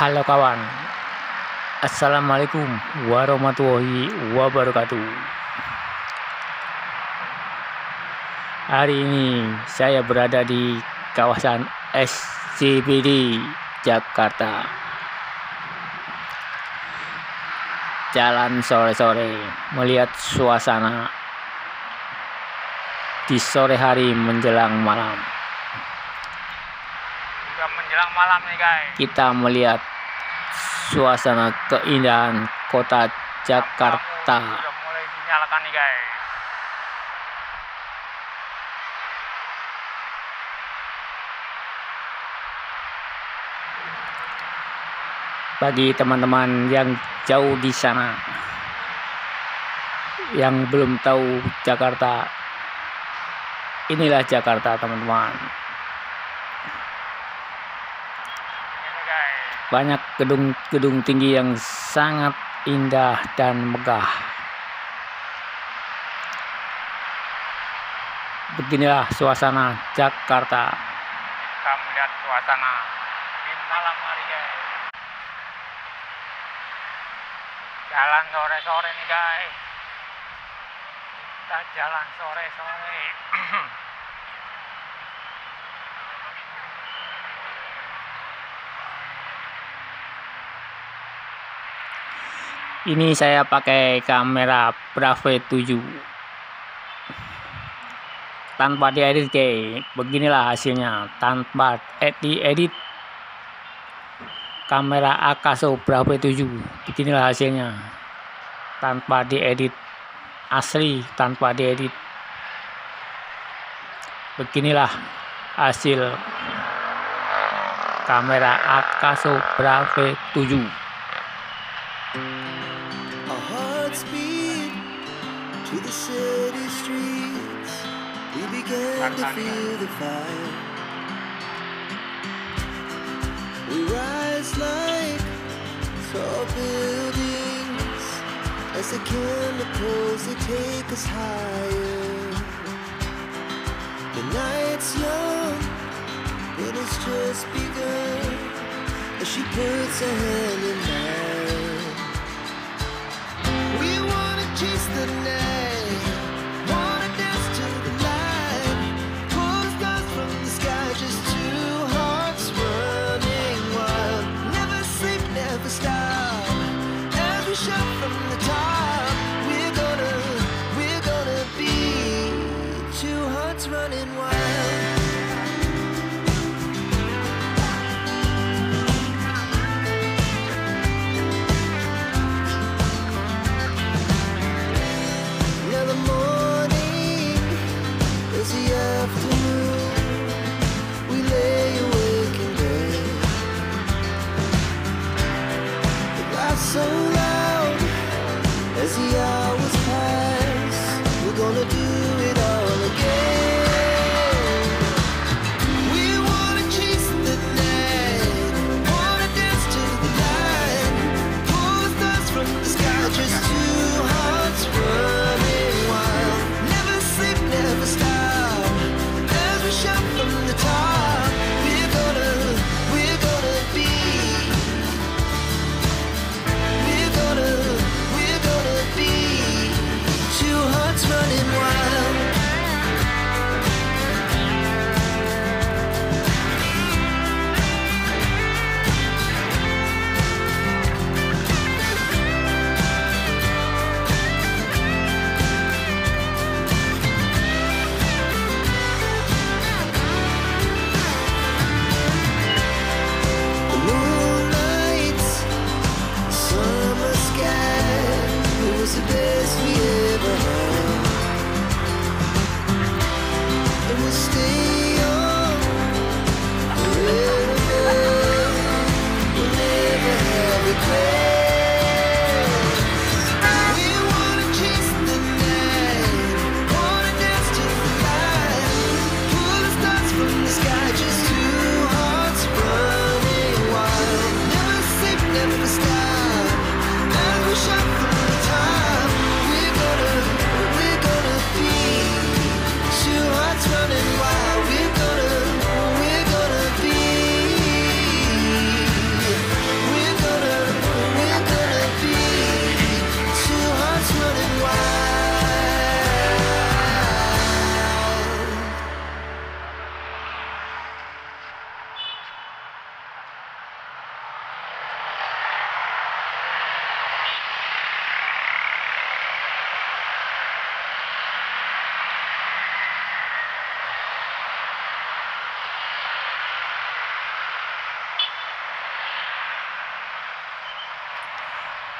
Halo kawan. Assalamualaikum warahmatullahi wabarakatuh. Hari ini saya berada di kawasan SCBD Jakarta. Jalan sore-sore melihat suasana di sore hari menjelang malam. Menjelang malam nih guys. kita melihat suasana keindahan kota Jakarta. Lampu Sudah mulai dinyalakan nih guys. Bagi teman-teman yang jauh di sana, yang belum tahu Jakarta, inilah Jakarta teman-teman. Ini nih guys. Banyak gedung-gedung tinggi yang sangat indah dan megah. Beginilah suasana Jakarta. Kita melihat suasana di malam hari guys. Jalan sore-sore nih guys. Kita jalan sore-sore. Ini saya pakai kamera Brave 7 tanpa diedit kayak beginilah hasilnya. Tanpa ed- diedit. Kamera Akaso Brave 7 beginilah hasilnya. Tanpa diedit. Asli tanpa diedit. Beginilah hasil kamera Akaso Brave 7 to the city streets. We began to feel the fire. We rise like tall buildings as the chemicals they take us higher. The night's young, it has just begun as she puts her hand in mine.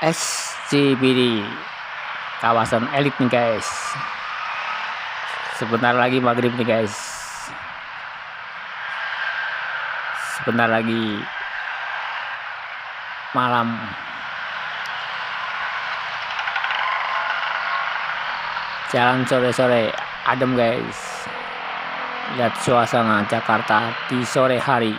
SCBD kawasan elit nih guys. Sebentar lagi maghrib nih guys. Sebentar lagi malam. Jalan sore-sore adem guys. Lihat suasana Jakarta di sore hari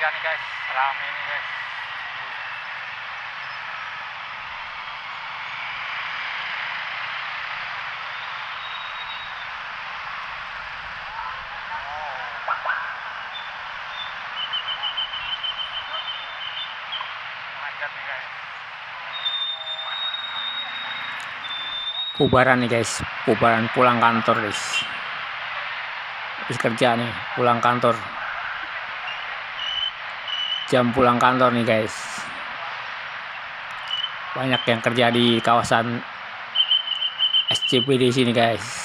kerja nih guys. Rame nih guys. Guys. Bubaran nih guys. Bubaran pulang kantor guys. Habis kerja nih pulang kantor jam pulang kantor nih guys. Banyak yang kerja di kawasan SCPD sini guys